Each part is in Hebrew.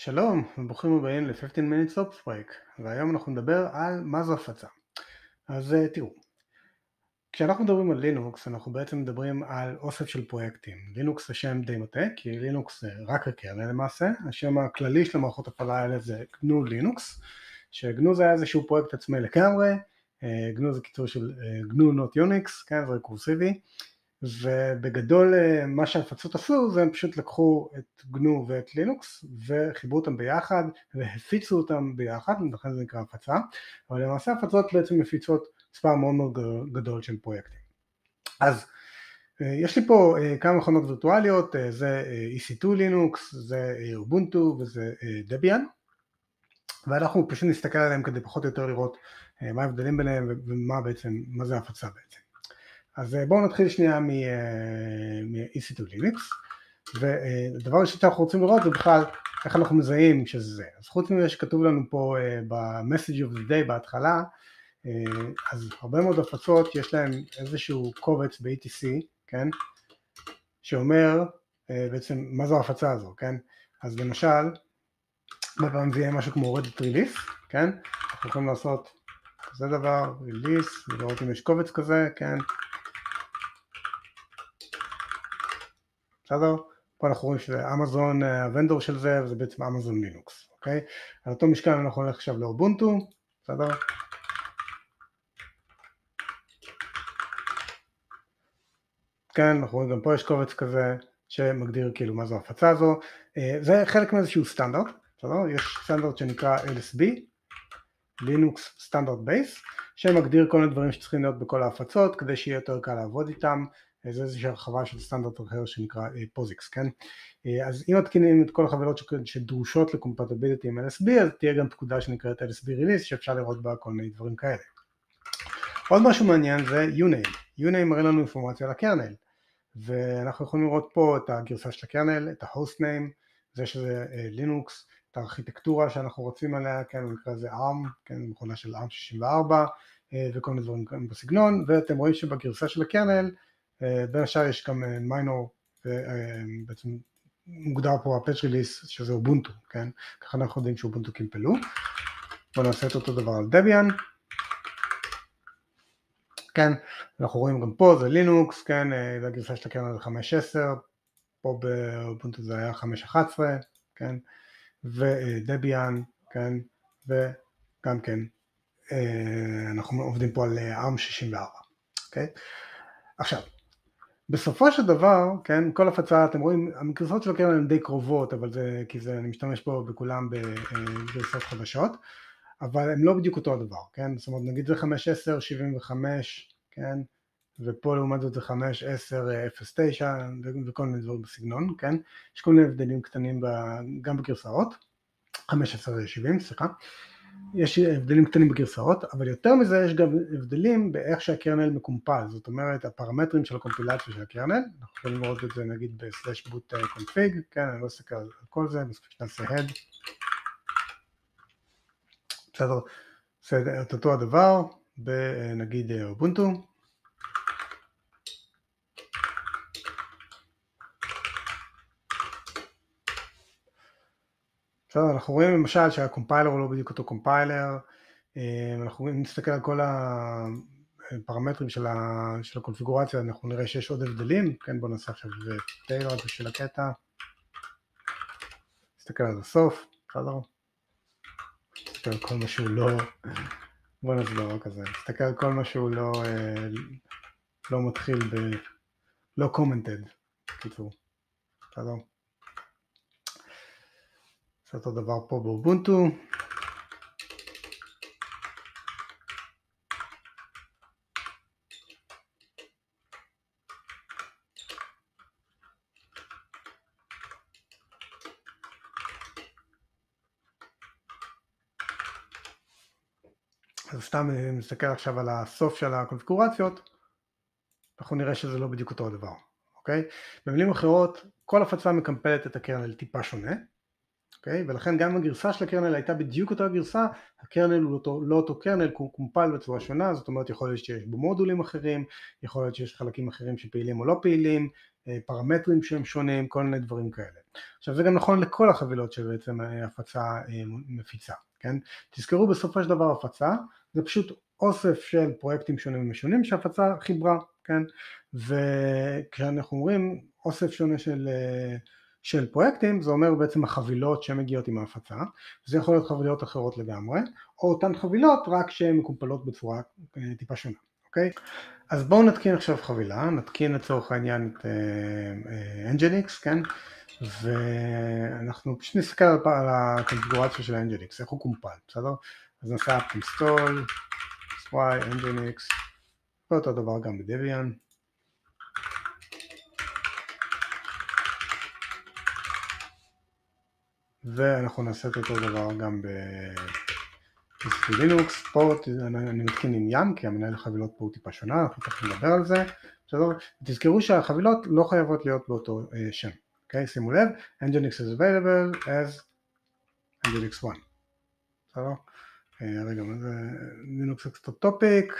שלום וברוכים הבאים ל-15 minutes Ops break והיום אנחנו נדבר על מה זו הפצה. אז אה, תראו, כשאנחנו מדברים על לינוקס אנחנו בעצם מדברים על אוסף של פרויקטים. לינוקס זה שם די מטעה כי לינוקס זה רק ה kernel למעשה, השם הכללי של המערכות הפעלה האלה זה גנו לינוקס, שגנו זה היה איזשהו פרויקט עצמאי לגמרי, גנו זה קיצור של GNU not Unix, כן זה רקורסיבי ובגדול אה, מה שההפצות עשו זה הם פשוט לקחו את גנו ואת לינוקס וחיברו אותם ביחד והפיצו אותם ביחד, לכן זה נקרא הפצה, אבל למעשה הפצות בעצם מפיצות מספר מאוד מאוד גדול של פרויקטים. אז אה, יש לי פה אה, כמה מכונות וירטואליות, זה EC2 לינוקס, זה אובונטו וזה דביאן ואנחנו פשוט נסתכל עליהם כדי פחות או יותר לראות מה ההבדלים ביניהם ומה בעצם, מה זה הפצה בעצם. אז אה, בואו נתחיל שנייה מ-EC2 אה, Linux. והדבר ראשון שאנחנו רוצים לראות זה בכלל איך אנחנו מזהים שזה זה. אז חוץ מזה שכתוב לנו פה אה, ב-message of the day בהתחלה אז הרבה מאוד הפצות יש להם איזשהו קובץ ב-ETC כן? שאומר בעצם מה זו ההפצה הזו כן? אז למשל בפעם זה יהיה משהו כמו reddit release כן? אנחנו יכולים לעשות כזה דבר release ולראות אם יש קובץ כזה כן בסדר? פה אנחנו רואים שזה אמזון ה vendor של זה וזה בעצם אמזון לינוקס, אוקיי? על אותו משקל אנחנו נלך עכשיו לאובונטו, בסדר? כן, אנחנו רואים גם פה יש קובץ כזה שמגדיר כאילו מה זו ההפצה הזו, אה, זה חלק מאיזשהו סטנדרט, בסדר? יש סטנדרט שנקרא LSB, Linux Standard Base, שמגדיר כל מיני דברים שצריכים להיות בכל ההפצות כדי שיהיה יותר קל לעבוד איתם זה איזושהי הרחבה של סטנדרט אחר שנקרא פוזיקס, כן? אה, אז אם מתקינים את כל החבילות שדרושות לקומפטביליטי עם LSB אז תהיה גם פקודה שנקראת LSB Release שאפשר לראות בה כל מיני דברים כאלה. עוד משהו מעניין זה UNAME, UNAME מראה לנו אינפורמציה על הקרנל ואנחנו יכולים לראות פה את הגרסה של הקרנל, את ה-host name, זה שזה לינוקס, אה, את הארכיטקטורה שאנחנו רוצים עליה, כן, במקרה זה ARM, כן, מכונה של ARM 64 אה, וכל מיני דברים בסגנון ואתם רואים שבגרסה של ה kernel אה, בין השאר יש גם minor, אה, אה, בעצם מוגדר פה ה patch release שזה אובונטו, כן? ככה אנחנו יודעים שאובונטו קימפלו. בואו נעשה את אותו דבר על דביאן. כן, אנחנו רואים גם פה זה לינוקס, כן, זה הגרסה של ה kernel זה 5.10, פה באובונטו זה היה 5.11, כן, ודביאן, כן, וגם כן, אנחנו עובדים פה על ARM 64, אוקיי? עכשיו, בסופו של דבר, כן, כל הפצה, אתם רואים, הגרסאות של הקרן הן די קרובות, אבל זה, כי זה, אני משתמש פה בכולם בגרסאות חדשות, אבל הם לא בדיוק אותו הדבר, כן, זאת אומרת, נגיד זה 5, 10, 75, כן, ופה לעומת זאת זה 5, 10, 0, 9, וכל מיני דברים בסגנון, כן, יש כל מיני הבדלים קטנים גם בגרסאות, 5, 10, 70, סליחה, יש הבדלים קטנים בגרסאות, אבל יותר מזה יש גם הבדלים באיך שהקרנל מקומפל, זאת אומרת הפרמטרים של הקומפילציה של הקרנל, אנחנו יכולים לראות את זה נגיד בסלש בוט קונפיג, כן, אני לא אסתכל על כל זה, מספיק שנעשה הד, בסדר, את אותו הדבר בנגיד אובונטו, בסדר, אנחנו רואים למשל שה compiler הוא לא בדיוק אותו compiler, אה, אנחנו נסתכל על כל הפרמטרים של, ה, של הקונפיגורציה, אנחנו נראה שיש עוד הבדלים, כן בואו נעשה עכשיו טיילר של הקטע, נסתכל עד הסוף, בסדר? נסתכל על כל מה שהוא לא, בואו נסביר רק כזה, נסתכל על כל מה שהוא לא, אה, לא מתחיל ב... לא commented, בקיצור, בסדר? זה אותו דבר פה באובונטו. אז סתם נסתכל עכשיו על הסוף של הקונפיגורציות, אנחנו נראה שזה לא בדיוק אותו הדבר, אוקיי? במילים אחרות, כל הפצה מקמפלת את הקרנל טיפה שונה, אוקיי? ולכן גם הגרסה של הקרנל הייתה בדיוק אותה גרסה, הקרנל הוא לא, לא אותו קרנל, הוא קומפל בצורה שונה, זאת אומרת יכול להיות שיש בו מודולים אחרים, יכול להיות שיש חלקים אחרים שפעילים או לא פעילים, אה, פרמטרים שהם שונים, כל מיני דברים כאלה. עכשיו זה גם נכון לכל החבילות שבעצם הפצה אה, מפיצה, כן? תזכרו בסופו של דבר הפצה זה פשוט אוסף של פרויקטים שונים ומשונים שהפצה חיברה, כן? וכשאנחנו אומרים אוסף שונה של אה, של פרויקטים זה אומר בעצם החבילות שמגיעות עם ההפצה זה יכול להיות חבילות אחרות לגמרי או אותן חבילות רק שהן מקומפלות בצורה אה, טיפה שונה אוקיי? אז בואו נתקין עכשיו חבילה נתקין לצורך העניין את Nginx uh, כן? ואנחנו פשוט נסתכל על הקונפיגורציה של Nginx איך הוא קומפל בסדר? אז נעשה apt install -y Nginx ואותו דבר גם בדביאן ואנחנו נעשה את אותו דבר גם בלינוקס, פה אני מתקין עם yum כי המנהל החבילות פה הוא טיפה שונה, אנחנו תכף נדבר על זה, בסדר? תזכרו שהחבילות לא חייבות להיות באותו uh, שם, אוקיי? שימו לב, Nginx is available as Nginx 1, בסדר? Uh, רגע, מה זה Linux Extra Topic,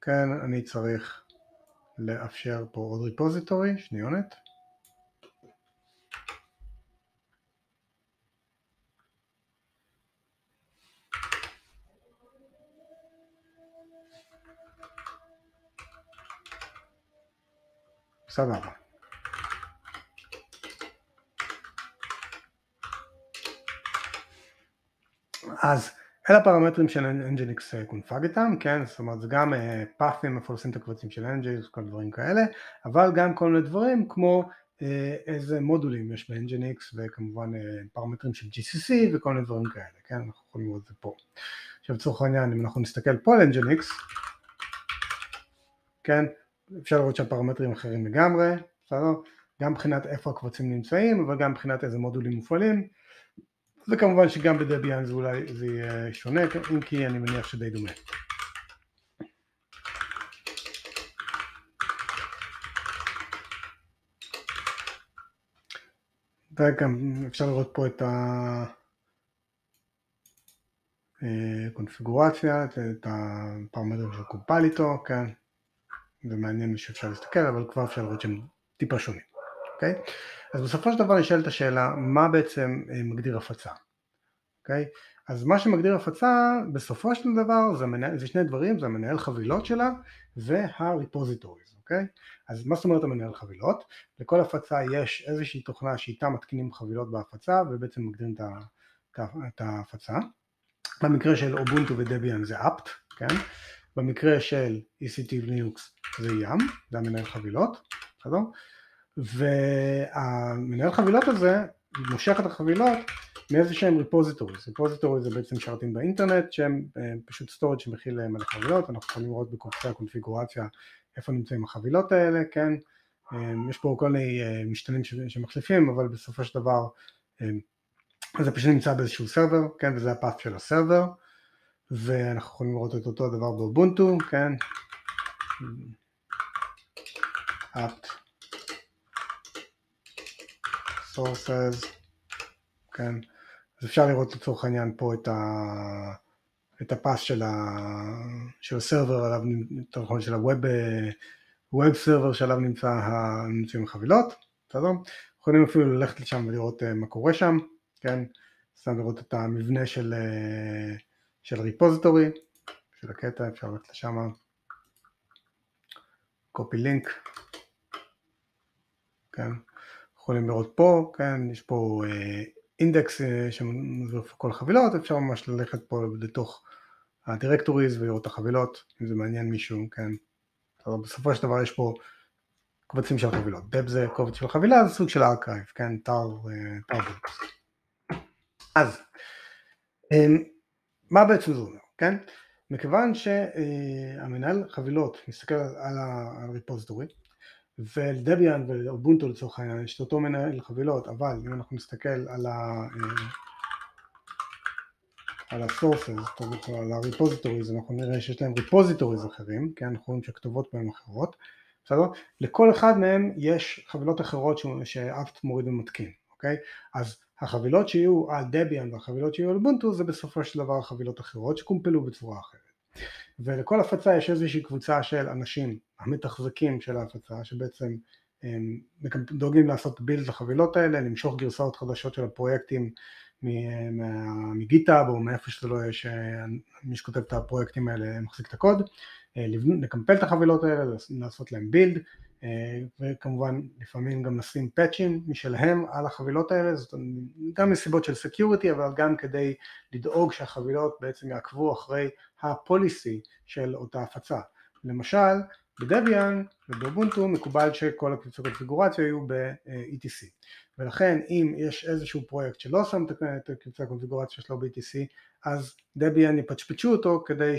כן, אני צריך לאפשר פה עוד ריפוזיטורי, שניונת סבבה. אז אלה הפרמטרים של Nginx קונפג איתם, כן, זאת אומרת זה גם פאפים איפה עושים את הקבצים של Nginx, כל דברים כאלה, אבל גם כל מיני דברים כמו איזה מודולים יש ב-Nginx וכמובן פרמטרים של GCC וכל מיני דברים כאלה, כן, אנחנו יכולים לראות את זה פה. עכשיו לצורך העניין אם אנחנו נסתכל פה על Nginx, כן, אפשר לראות שם פרמטרים אחרים לגמרי, בסדר? גם מבחינת איפה הקבצים נמצאים, אבל גם מבחינת איזה מודולים מופעלים, וכמובן שגם בדביאן זה אולי זה יהיה שונה, אם כי אני מניח שדי דומה. וגם אפשר לראות פה את הקונפיגורציה, את הפרמטרים של קומפל איתו, כן. זה מעניין מי שאפשר להסתכל, אבל כבר אפשר לראות שהם טיפה שונים, אוקיי? אז בסופו של דבר נשאלת השאלה, מה בעצם אה, מגדיר הפצה, אוקיי? אז מה שמגדיר הפצה בסופו של דבר זה, מנה, זה שני דברים, זה המנהל חבילות שלה והריפוזיטוריז, אוקיי? אז מה זאת אומרת המנהל חבילות? לכל הפצה יש איזושהי תוכנה שאיתה מתקינים חבילות בהפצה ובעצם מגדירים את ההפצה. במקרה של אובונטו ודביאן זה apt, כן? במקרה של EC2 Linux זה yum, זה המנהל חבילות, בסדר? והמנהל חבילות הזה מושך את החבילות מאיזה שהם repositories, repositories זה בעצם שרתים באינטרנט שהם אה, פשוט storage שמכיל אה, מלא חבילות, אנחנו יכולים לראות בקובצי הקונפיגורציה איפה נמצאים החבילות האלה, כן? אה, יש פה כל מיני משתנים שמחליפים, אבל בסופו של דבר זה פשוט נמצא באיזשהו סרבר, כן? וזה הפאט של הסרבר. ואנחנו יכולים לראות את אותו הדבר באובונטו, כן? apt sources, כן? אז אפשר לראות לצורך העניין פה את, ה, את הפס של, ה, של הסרבר עליו, יותר נכון של הווב, ווב סרבר שעליו נמצא, נמצאים החבילות, בסדר? יכולים אפילו ללכת לשם ולראות אה, מה קורה שם, כן? סתם לראות את המבנה של אה, של ריפוזיטורי, של הקטע, אפשר ללכת לשם, קופי לינק, כן, יכולים לראות פה, כן, יש פה אינדקס אה, שמסביר כל החבילות, אפשר ממש ללכת פה לתוך ה directories ולראות את החבילות, אם זה מעניין מישהו, כן, אבל בסופו של דבר יש פה קבצים של חבילות, deb זה קובץ של חבילה, זה סוג של archive, כן, tar, tar אז אמ, מה בעצם זה אומר, כן? מכיוון שהמנהל חבילות מסתכל על ה repository ולדביאן ואובונטו לצורך העניין יש את אותו מנהל חבילות אבל אם אנחנו נסתכל על ה... על ה-sources, על ה-repositories, אנחנו נראה שיש להם repositories אחרים, כן, אנחנו רואים שהכתובות בהם אחרות, בסדר? לכל אחד מהם יש חבילות אחרות שאפט מוריד ומתקין, אוקיי? אז החבילות שיהיו על דביאן והחבילות שיהיו על בונטו זה בסופו של דבר חבילות אחרות שקומפלו בצורה אחרת. ולכל הפצה יש איזושהי קבוצה של אנשים המתחזקים של ההפצה שבעצם הם דואגים לעשות בילד לחבילות האלה, למשוך גרסאות חדשות של הפרויקטים מ GitHub או מאיפה שזה לא יהיה שמי שכותב את הפרויקטים האלה מחזיק את הקוד, אה, לקמפל את החבילות האלה, לעשות להם build וכמובן לפעמים גם לשים פאצ'ים משלהם על החבילות האלה, זאת גם מסיבות של security אבל גם כדי לדאוג שהחבילות בעצם יעקבו אחרי ה policy של אותה הפצה. למשל בדביאן ובאובונטו מקובל שכל הקונפיגורציה יהיו ב-ETC ולכן אם יש איזשהו פרויקט שלא שם את קבוצת הקונפיגורציה שלו ב-ETC אז דביאן יפצ'פצ'ו אותו כדי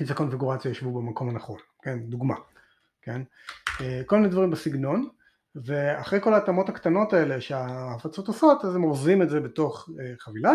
שקבוצת הקונפיגורציה ישבו במקום הנכון, כן, דוגמה, כן, כל מיני דברים בסגנון ואחרי כל ההתאמות הקטנות האלה שההפצות עושות אז הם אורזים את זה בתוך חבילה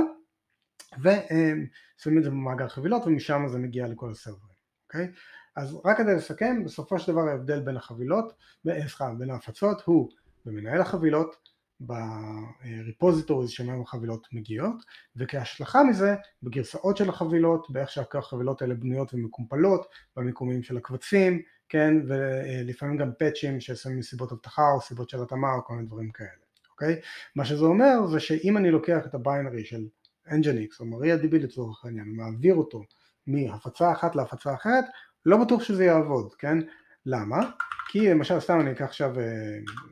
ושמים את זה במאגר חבילות ומשם זה מגיע לכל הסרברים אוקיי? אז רק כדי לסכם, בסופו של דבר ההבדל בין החבילות, סליחה, בין ההפצות הוא במנהל החבילות, ב repositories שמהם החבילות מגיעות, וכהשלכה מזה בגרסאות של החבילות, באיך שהחבילות האלה בנויות ומקומפלות, במיקומים של הקבצים, כן, ולפעמים גם פאצ'ים ששמים מסיבות אבטחה או סיבות של התאמה או כל מיני דברים כאלה, אוקיי? מה שזה אומר זה שאם אני לוקח את ה binary של Nginx או MariaDB לצורך העניין, ומעביר אותו מהפצה אחת להפצה אחרת, לא בטוח שזה יעבוד, כן? למה? כי למשל סתם אני אקח עכשיו,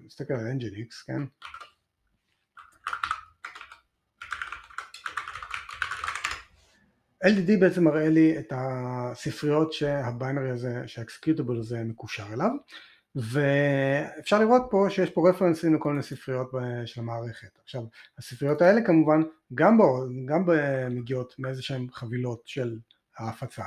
נסתכל על NGX, כן? LDD בעצם מראה לי את הספריות שהביינרי הזה, שהאקסקיוטיבל הזה מקושר אליו ואפשר לראות פה שיש פה רפרנסים לכל מיני ספריות של המערכת. עכשיו הספריות האלה כמובן גם, בו, גם מגיעות מאיזה שהן חבילות של ההפצה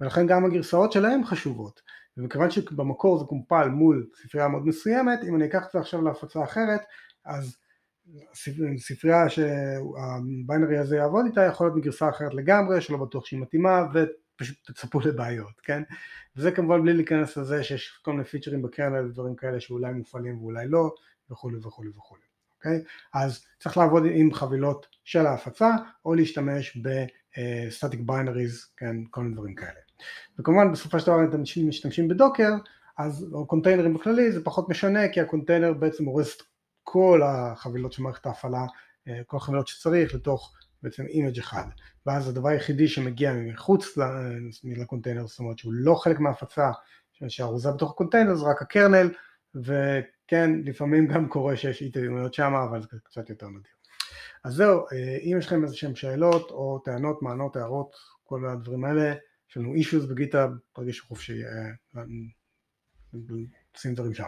ולכן גם הגרסאות שלהם חשובות ומכיוון שבמקור זה קומפל מול ספרייה מאוד מסוימת אם אני אקח את זה עכשיו להפצה אחרת אז ספרייה שהביינרי הזה יעבוד איתה יכול להיות מגרסה אחרת לגמרי שלא בטוח שהיא מתאימה ופשוט תצפו לבעיות כן? וזה כמובן בלי להיכנס לזה שיש כל מיני פיצ'רים בקרנל ודברים כאלה שאולי מופעלים ואולי לא וכולי וכולי וכולי אוקיי? אז צריך לעבוד עם חבילות של ההפצה או להשתמש ב... static binaries, כן, כל מיני דברים כאלה. וכמובן בסופו של דבר אם אתם משתמשים ב Docker, אז, או קונטיינרים בכללי, זה פחות משנה כי הקונטיינר בעצם אורז כל החבילות של מערכת ההפעלה, אה, כל החבילות שצריך לתוך בעצם image אחד. ואז הדבר היחידי שמגיע מחוץ לקונטיינר, זאת אומרת שהוא לא חלק מההפצה שארוזה בתוך הקונטיינר, זה רק הקרנל, וכן, לפעמים גם קורה שיש אי שם, אבל זה קצת יותר נדיר. אז זהו, אה, אם יש לכם איזה שהם שאלות או טענות, מענות, הערות, כל הדברים האלה, יש לנו אישוז בגיטה, תרגישו חופשי, שים דברים שם.